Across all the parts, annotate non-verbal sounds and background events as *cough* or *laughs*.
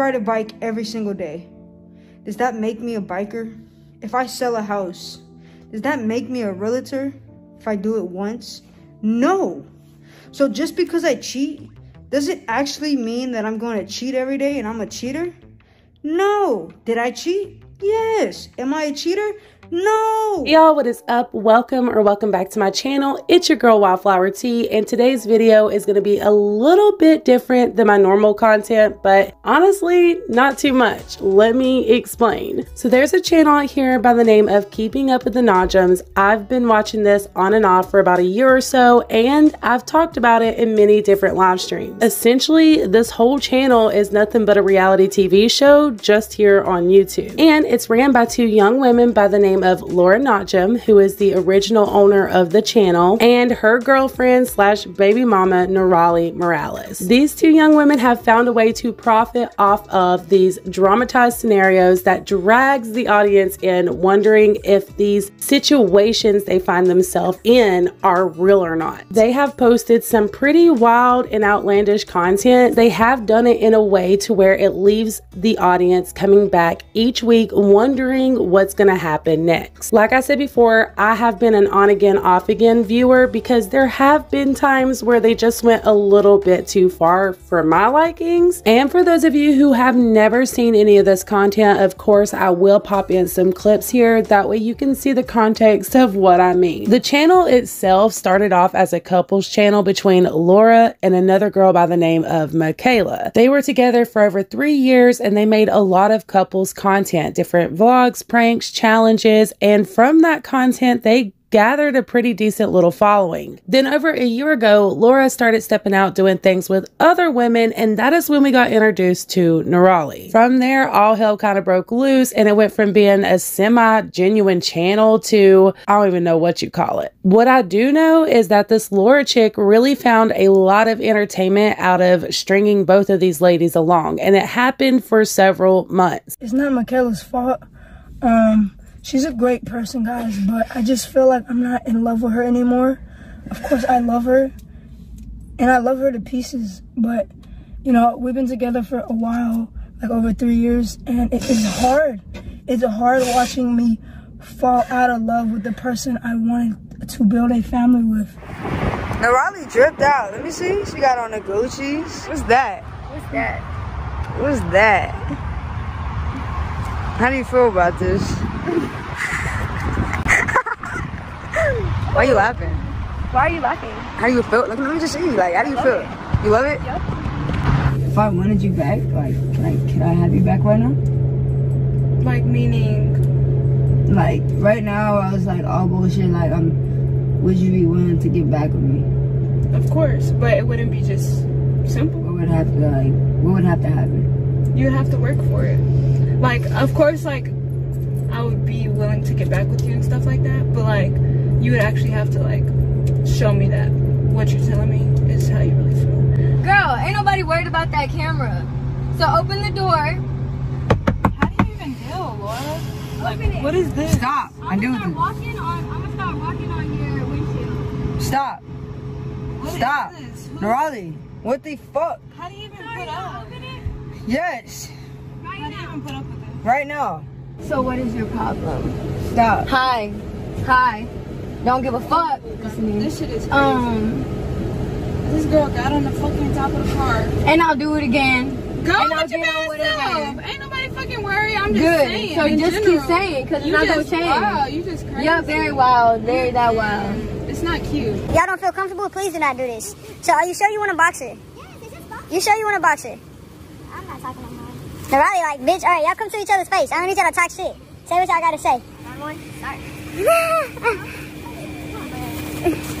ride a bike every single day, does that make me a biker? If I sell a house, does that make me a realtor if I do it once? No. So just because I cheat, does it actually mean that I'm going to cheat every day and I'm a cheater? No. Did I cheat? Yes. Am I a cheater? No! Y'all, what is up? Welcome or welcome back to my channel. It's your girl Wildflower Tea, and today's video is going to be a little bit different than my normal content, but honestly, not too much. Let me explain. So there's a channel out here by the name of Keeping Up with the Najms. I've been watching this on and off for about a year or so, and I've talked about it in many different live streams. Essentially, this whole channel is nothing but a reality TV show just here on YouTube. And it's ran by two young women by the name name of Laura Najm, who is the original owner of the channel, and her girlfriend slash baby mama, Narally Morales. These two young women have found a way to profit off of these dramatized scenarios that drags the audience in wondering if these situations they find themselves in are real or not. They have posted some pretty wild and outlandish content. They have done it in a way to where it leaves the audience coming back each week wondering what's going to happen next. Like I said before, I have been an on again, off again viewer because there have been times where they just went a little bit too far for my likings. And for those of you who have never seen any of this content, of course, I will pop in some clips here. That way you can see the context of what I mean. The channel itself started off as a couples channel between Laura and another girl by the name of Makayla. They were together for over three years and they made a lot of couples content, different vlogs, pranks, challenges, is. And from that content, they gathered a pretty decent little following. Then over a year ago, Laura started stepping out doing things with other women, and that is when we got introduced to Narally. From there, all hell kind of broke loose, and it went from being a semi-genuine channel to I don't even know what you call it. What I do know is that this Laura chick really found a lot of entertainment out of stringing both of these ladies along, and it happened for several months. It's not Makayla's fault. Um, she's a great person, guys, but I just feel like I'm not in love with her anymore. Of course, I love her, and I love her to pieces, but, you know, we've been together for a while, like over three years, and it is hard. It's hard watching me fall out of love with the person I wanted to build a family with. Now, Riley dripped out. Let me see. She got on the Gucci's. What's that? What's that? What's that? How do you feel about this? *laughs* Why are you laughing? Why are you laughing? How do you feel? Like, let me just see. Like, how do you feel? It. You love it? Yep. If I wanted you back, like, like, can I have you back right now? Like, meaning? Like, right now, I was like, all bullshit. Like, um, would you be willing to get back with me? Of course, but it wouldn't be just simple. What would have to, like, what would have to happen? You'd have to work for it. Like, of course, like, I would be willing to get back with you and stuff like that, but like, you would actually have to like show me that what you're telling me is how you really feel. Girl, ain't nobody worried about that camera. So open the door. How do you even deal, Laura? Like, Open it. what is this? Stop. I I'm do gonna start walking on. I'm gonna start walking on your windshield. Stop. What is Stop. this? Who- Narally, what the fuck? How do you even Sorry, put up? open it Yes. right How do you now. even put up with it? Right now. So what is your problem? Stop. Hi. Hi. Don't give a fuck. This shit is crazy. Um, this girl got on the fucking top of the car. and I'll do it again. Go And I'll your get on ass with it up. Ain't nobody fucking worried. I'm just Good. saying. So in just keep saying saying, 'cause it's You not gonna just- change. Wow, you just crazy. You're very wild. Very that wild. It's not cute. Y'all don't feel comfortable? Please do not do this. So are you sure you want to box her? You sure you want to box it? I'm not talking no No, Riley, like, bitch, all right, y'all come to each other's face. I don't need y'all to talk shit. Say what y'all got to say. *laughs*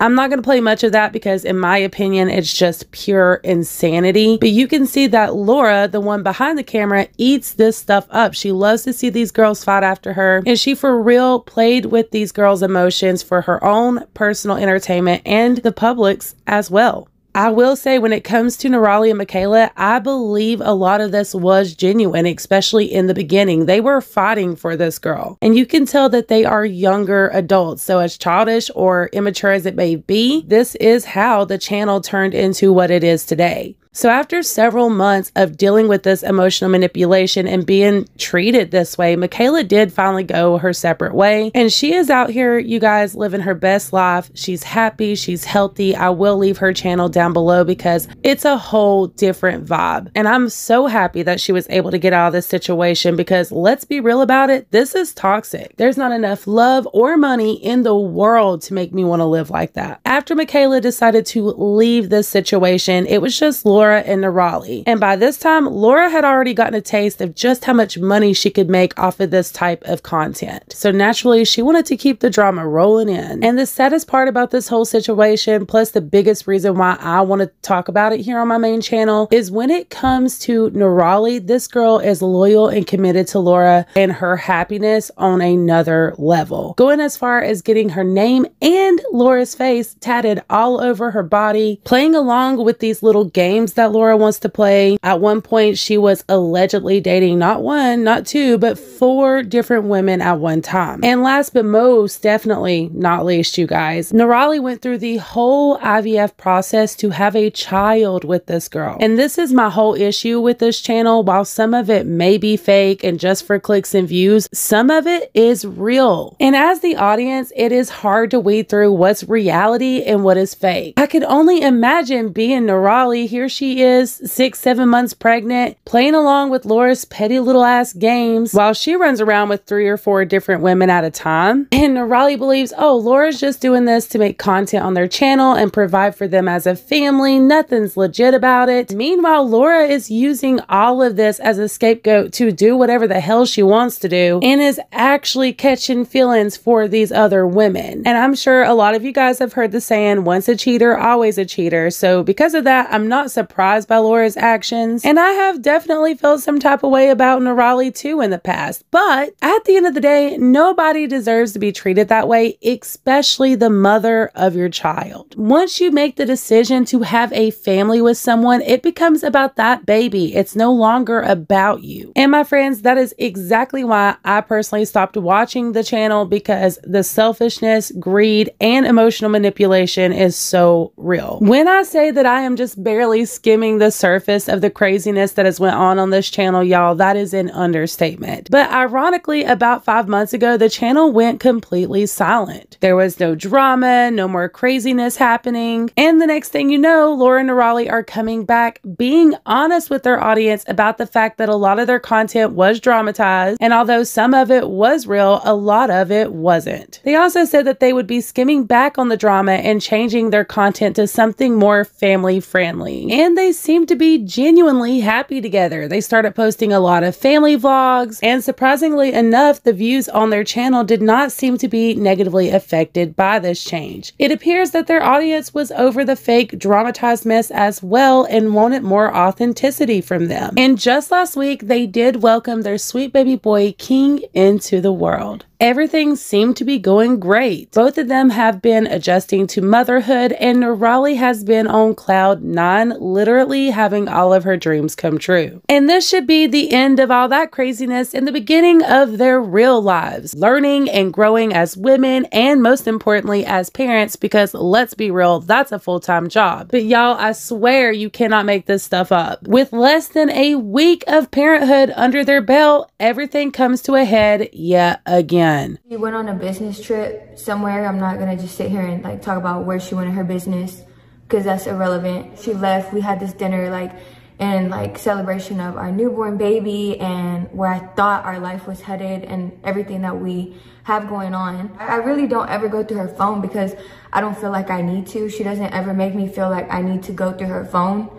I'm not going to play much of that because, in my opinion, it's just pure insanity. But you can see that Laura, the one behind the camera, eats this stuff up. She loves to see these girls fight after her, and she for real played with these girls' emotions for her own personal entertainment and the public's as well. I will say, when it comes to Narally and Makayla, I believe a lot of this was genuine, especially in the beginning. They were fighting for this girl. And you can tell that they are younger adults. So, as childish or immature as it may be, this is how the channel turned into what it is today. So after several months of dealing with this emotional manipulation and being treated this way, Makayla did finally go her separate way. And she is out here, you guys, living her best life. She's happy, she's healthy. I will leave her channel down below because it's a whole different vibe. And I'm so happy that she was able to get out of this situation because let's be real about it, this is toxic. There's not enough love or money in the world to make me want to live like that. After Makayla decided to leave this situation, it was just and Narally. And by this time, Laura had already gotten a taste of just how much money she could make off of this type of content. So naturally, she wanted to keep the drama rolling in. And the saddest part about this whole situation, plus the biggest reason why I want to talk about it here on my main channel, is when it comes to Narally, this girl is loyal and committed to Laura and her happiness on another level. Going as far as getting her name and Laura's face tatted all over her body, playing along with these little games that Laura wants to play. At one point, she was allegedly dating not one, not two, but four different women at one time. And last but most definitely not least, you guys, Narally went through the whole IVF process to have a child with this girl. And this is my whole issue with this channel. While some of it may be fake and just for clicks and views, some of it is real. And as the audience, it is hard to weed through what's reality and what is fake. I could only imagine being Narally. Here she is, six, seven months pregnant, playing along with Laura's petty little ass games while she runs around with three or four different women at a time. And Raleigh believes, oh, Laura's just doing this to make content on their channel and provide for them as a family. Nothing's legit about it. Meanwhile, Laura is using all of this as a scapegoat to do whatever the hell she wants to do and is actually catching feelings for these other women. And I'm sure a lot of you guys have heard the saying, once a cheater, always a cheater. So because of that, I'm not surprised by Laura's actions. And I have definitely felt some type of way about Narally too in the past. But at the end of the day, nobody deserves to be treated that way, especially the mother of your child. Once you make the decision to have a family with someone, it becomes about that baby. It's no longer about you. And my friends, that is exactly why I personally stopped watching the channel because the selfishness, greed, and emotional manipulation is so real. When I say that I am just barely skimming the surface of the craziness that has went on on this channel, y'all, that is an understatement. But ironically, about five months ago, the channel went completely silent. There was no drama, no more craziness happening. And the next thing you know, Laura and Raleigh are coming back, being honest with their audience about the fact that a lot of their content was dramatized. And although some of it was real, a lot of it wasn't. They also said that they would be skimming back on the drama and changing their content to something more family friendly. And they seem to be genuinely happy together. They started posting a lot of family vlogs, and surprisingly enough, the views on their channel did not seem to be negatively affected by this change. It appears that their audience was over the fake dramatized mess as well and wanted more authenticity from them. And just last week, they did welcome their sweet baby boy King into the world. Everything seemed to be going great. Both of them have been adjusting to motherhood, and Narally has been on cloud nine, literally having all of her dreams come true. And this should be the end of all that craziness and the beginning of their real lives, learning and growing as women, and most importantly, as parents, because let's be real, that's a full time job. But y'all, I swear you cannot make this stuff up. With less than a week of parenthood under their belt, everything comes to a head yet again. She went on a business trip somewhere. I'm not gonna just sit here and like talk about where she went in her business because that's irrelevant. She left, we had this dinner like in like celebration of our newborn baby and where I thought our life was headed and everything that we have going on. I really don't ever go through her phone because I don't feel like I need to. She doesn't ever make me feel like I need to go through her phone.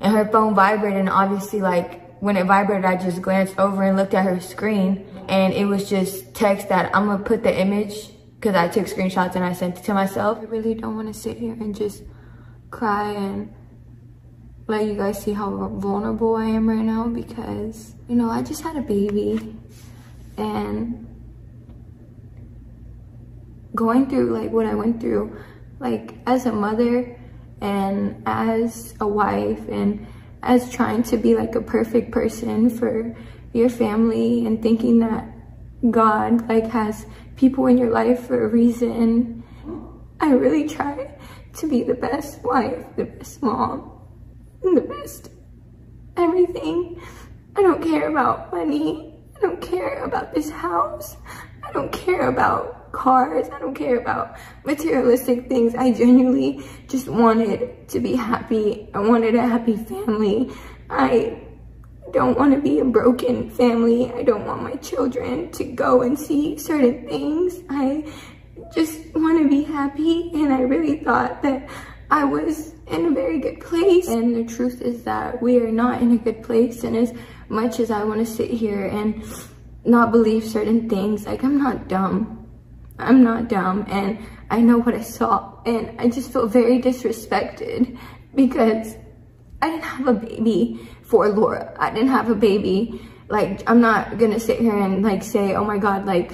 And her phone vibrated and obviously like when it vibrated, I just glanced over and looked at her screen and it was just text that I'm gonna put the image because I took screenshots and I sent it to myself. I really don't want to sit here and just cry and let you guys see how vulnerable I am right now because, you know, I just had a baby and going through like what I went through, like as a mother and as a wife and as trying to be like a perfect person for your family and thinking that God like has people in your life for a reason. I really try to be the best wife, the best mom, the best everything. I don't care about money. I don't care about this house. I don't care about cars. I don't care about materialistic things. I genuinely just wanted to be happy. I wanted a happy family. I don't want to be a broken family. I don't want my children to go and see certain things. I just want to be happy and I really thought that I was in a very good place. And the truth is that we are not in a good place. And as much as I want to sit here and not believe certain things, like I'm not dumb. I'm not dumb. And I know what I saw. And I just feel very disrespected because I didn't have a baby for Laura. I didn't have a baby. Like, I'm not gonna sit here and like say, oh my God, like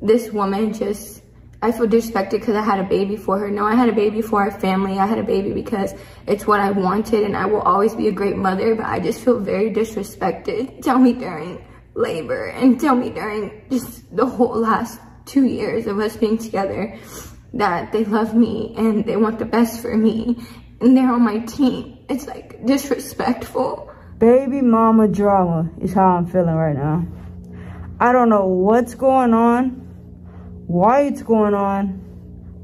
this woman just, I feel disrespected because I had a baby for her. No, I had a baby for our family. I had a baby because it's what I wanted and I will always be a great mother, but I just feel very disrespected. Tell me during labor and tell me during just the whole last two years of us being together that they love me and they want the best for me and they're on my team. It's like disrespectful. Baby mama drama is how I'm feeling right now. I don't know what's going on, why it's going on,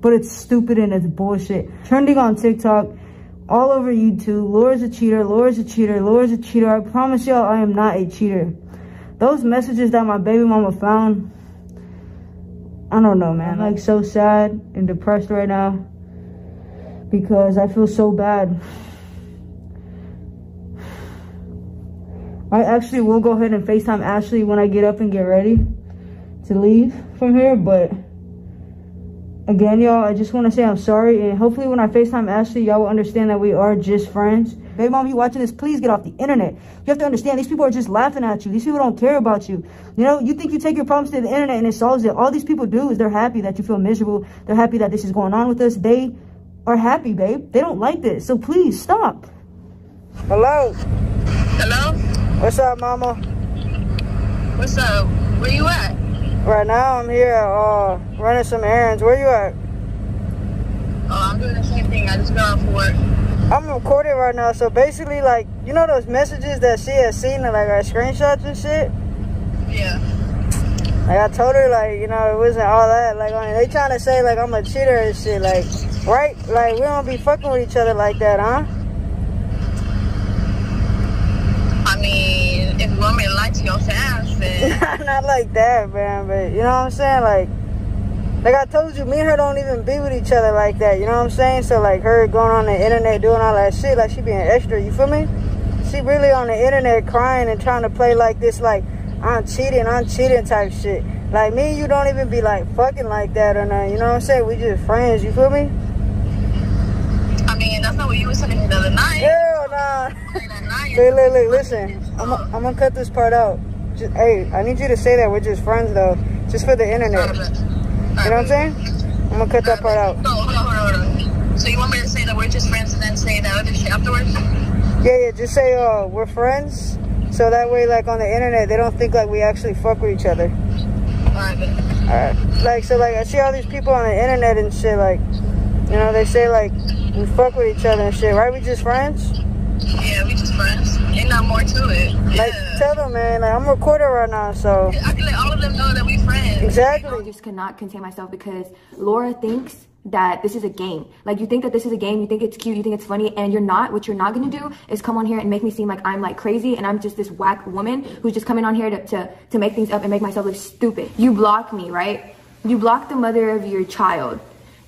but it's stupid and it's bullshit. Trending on TikTok, all over YouTube, Laura's a cheater, Laura's a cheater, Laura's a cheater. I promise y'all I am not a cheater. Those messages that my baby mama found, I don't know, man. I'm like so sad and depressed right now because I feel so bad. I actually will go ahead and FaceTime Ashley when I get up and get ready to leave from here. But again, y'all, I just want to say I'm sorry. And hopefully when I FaceTime Ashley, y'all will understand that we are just friends. Baby mom, you watching this, please get off the internet. You have to understand, these people are just laughing at you. These people don't care about you. You know, you think you take your problems to the internet and it solves it. All these people do is they're happy that you feel miserable. They're happy that this is going on with us. They are happy, babe. They don't like this. So please, stop. Hello? Hello? What's up, mama? What's up? Where you at? Right now, I'm here uh, running some errands. Where you at? Oh, I'm doing the same thing. I just got off work. I'm recording right now, so basically, like, you know those messages that she has seen, like, our screenshots and shit? Yeah. Like, I told her, like, you know, it wasn't all that. Like, I mean, they trying to say, like, I'm a cheater and shit. Like, right? Like, we don't be fucking with each other like that, huh? I mean, your fans. *laughs* Not like that, man, but, you know what I'm saying? Like, like I told you, me and her don't even be with each other like that, you know what I'm saying? So, like, her going on the internet doing all that shit, like, she being extra, you feel me? She really on the internet crying and trying to play like this, like, I'm cheating, I'm cheating type shit. Like, me you don't even be, like, fucking like that or nothing, you know what I'm saying? We just friends, you feel me? I mean, that's not what you were telling me the other night. Hell nah. Look, look, look, listen. I'm, I'm gonna cut this part out. Just, hey, I need you to say that we're just friends, though. Just for the internet. You know what I'm saying? I'm gonna cut that part out. No, hold on, hold on, hold on. So you want me to say that we're just friends and then say that other shit afterwards? Yeah, yeah, just say, uh, we're friends. So that way, like, on the internet, they don't think, like, we actually fuck with each other. Alright. Alright. Like, so, like, I see all these people on the internet and shit, like, you know, they say, like, we fuck with each other and shit, right? We just friends? Yeah, we just friends. Ain't not more to it. Like, Yeah. tell them, man, like, I'm recording right now, so. I can let all of them know that we friends. Exactly. I Exactly. just cannot contain myself because Laura thinks that this is a game. Like you think that this is a game, you think it's cute, you think it's funny, and you're not. What you're not gonna do is come on here and make me seem like I'm like crazy and I'm just this whack woman who's just coming on here to, to, to make things up and make myself look stupid. You block me, right? You block the mother of your child.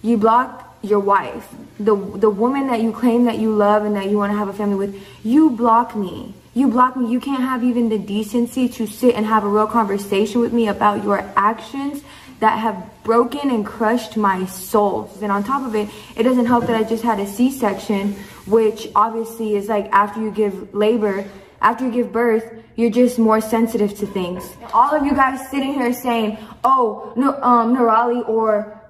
You block your wife. The the woman that you claim that you love and that you want to have a family with, you block me. You block me. You can't have even the decency to sit and have a real conversation with me about your actions that have broken and crushed my soul. And on top of it, it doesn't help that I just had a C-section, which obviously is like after you give labor, after you give birth, you're just more sensitive to things. All of you guys sitting here saying, oh, no, um, Narally or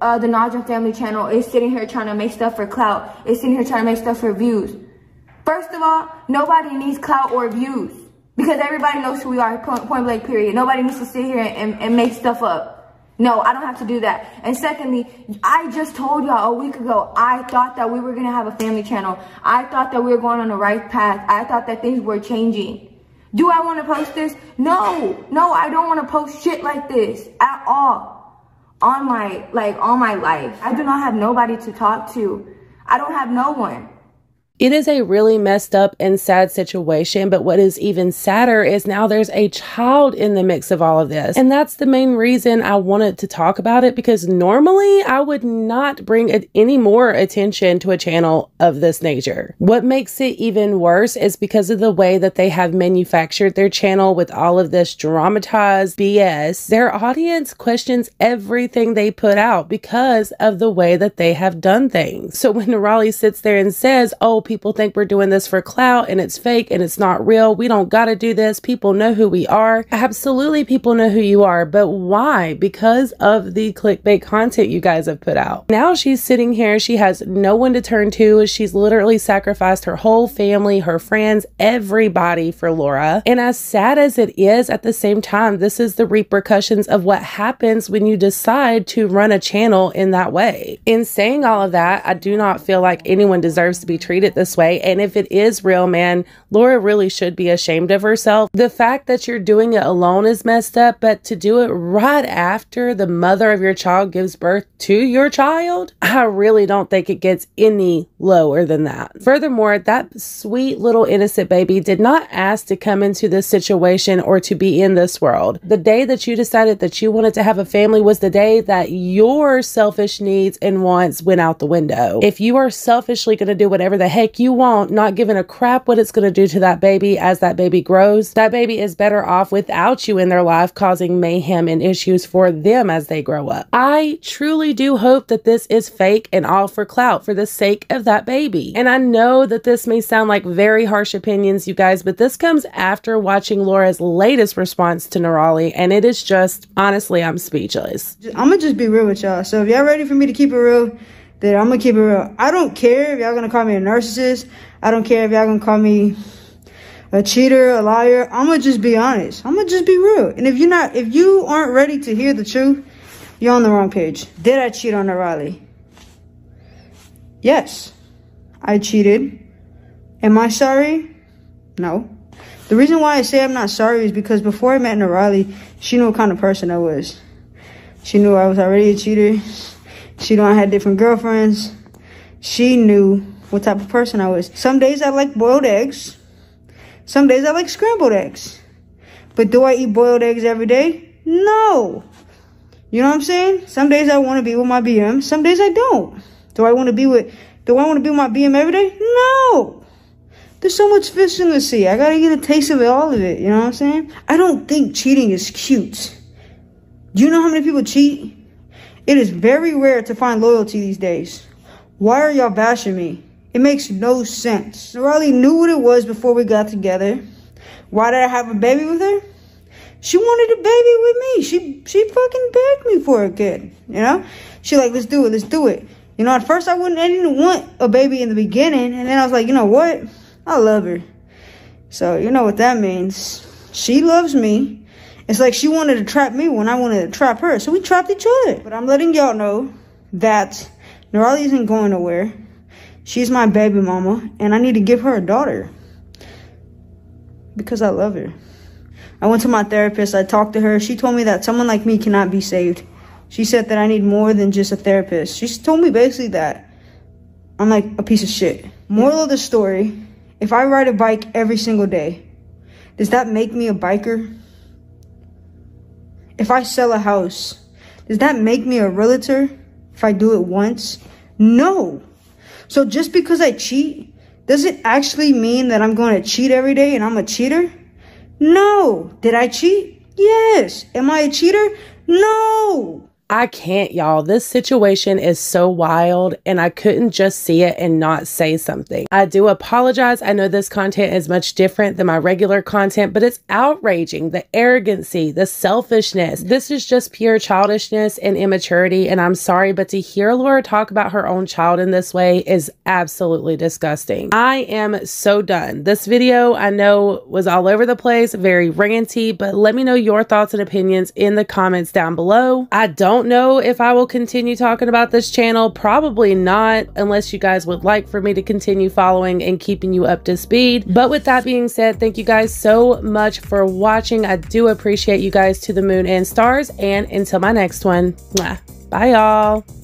uh, the Najm family channel is sitting here trying to make stuff for clout, It's sitting here trying to make stuff for views. First of all, nobody needs clout or views because everybody knows who we are, point, point blank period. Nobody needs to sit here and, and make stuff up. No, I don't have to do that. And secondly, I just told y'all a week ago, I thought that we were going to have a family channel. I thought that we were going on the right path. I thought that things were changing. Do I want to post this? No, no, I don't want to post shit like this at all on my, like, on my life. I do not have nobody to talk to. I don't have no one. It is a really messed up and sad situation, but what is even sadder is now there's a child in the mix of all of this. And that's the main reason I wanted to talk about it because normally I would not bring any more attention to a channel of this nature. What makes it even worse is because of the way that they have manufactured their channel with all of this dramatized BS. Their audience questions everything they put out because of the way that they have done things. So when Narally sits there and says, oh, people think we're doing this for clout and it's fake and it's not real. We don't got to do this. People know who we are. Absolutely, people know who you are. But why? Because of the clickbait content you guys have put out. Now she's sitting here. She has no one to turn to. She's literally sacrificed her whole family, her friends, everybody for Laura. And as sad as it is, at the same time, this is the repercussions of what happens when you decide to run a channel in that way. In saying all of that, I do not feel like anyone deserves to be treated this way. And if it is real, man, Laura really should be ashamed of herself. The fact that you're doing it alone is messed up, but to do it right after the mother of your child gives birth to your child, I really don't think it gets any lower than that. Furthermore, that sweet little innocent baby did not ask to come into this situation or to be in this world. The day that you decided that you wanted to have a family was the day that your selfish needs and wants went out the window. If you are selfishly going to do whatever the heck you won't, not giving a crap what it's going to do to that baby as that baby grows. That baby is better off without you in their life, causing mayhem and issues for them as they grow up. I truly do hope that this is fake and all for clout for the sake of that baby. And I know that this may sound like very harsh opinions, you guys, but this comes after watching Laura's latest response to Narally, and it is just, honestly, I'm speechless. I'm gonna just be real with y'all. So if y'all ready for me to keep it real, that I'm gonna keep it real. I don't care if y'all gonna call me a narcissist. I don't care if y'all gonna call me a cheater, a liar. I'm gonna just be honest. I'm gonna just be real. And if you're not, if you aren't ready to hear the truth, you're on the wrong page. Did I cheat on Narally? Yes, I cheated. Am I sorry? No. The reason why I say I'm not sorry is because before I met Narally, she knew what kind of person I was. She knew I was already a cheater. She knew I had different girlfriends. She knew what type of person I was. Some days I like boiled eggs. Some days I like scrambled eggs. But do I eat boiled eggs every day? No. You know what I'm saying? Some days I want to be with my BM. Some days I don't. Do I want to be with, do I want to be with my BM every day? No. There's so much fish in the sea. I got to get a taste of it, all of it. You know what I'm saying? I don't think cheating is cute. Do you know how many people cheat? It is very rare to find loyalty these days. Why are y'all bashing me? It makes no sense. Narally knew what it was before we got together. Why did I have a baby with her? She wanted a baby with me. She she fucking begged me for a kid. You know? She like, let's do it, let's do it. You know, at first I wouldn't I didn't want a baby in the beginning, and then I was like, you know what? I love her. So you know what that means. She loves me. It's like she wanted to trap me when I wanted to trap her. So we trapped each other. But I'm letting y'all know that Narally isn't going nowhere. She's my baby mama, and I need to give her a daughter. Because I love her. I went to my therapist. I talked to her. She told me that someone like me cannot be saved. She said that I need more than just a therapist. She told me basically that I'm like a piece of shit. Moral of the story, if I ride a bike every single day, does that make me a biker? If I sell a house, does that make me a realtor if I do it once? No. So just because I cheat, does it actually mean that I'm going to cheat every day and I'm a cheater? No. Did I cheat? Yes. Am I a cheater? No. I can't, y'all. This situation is so wild, and I couldn't just see it and not say something. I do apologize. I know this content is much different than my regular content, but it's outraging the arrogancy, the selfishness. This is just pure childishness and immaturity, and I'm sorry, but to hear Laura talk about her own child in this way is absolutely disgusting. I am so done. This video I know was all over the place, very ranty, but let me know your thoughts and opinions in the comments down below. I don't don't know if I will continue talking about this channel. Probably not, unless you guys would like for me to continue following and keeping you up to speed. But with that being said, thank you guys so much for watching. I do appreciate you guys to the moon and stars. And until my next one, bye y'all.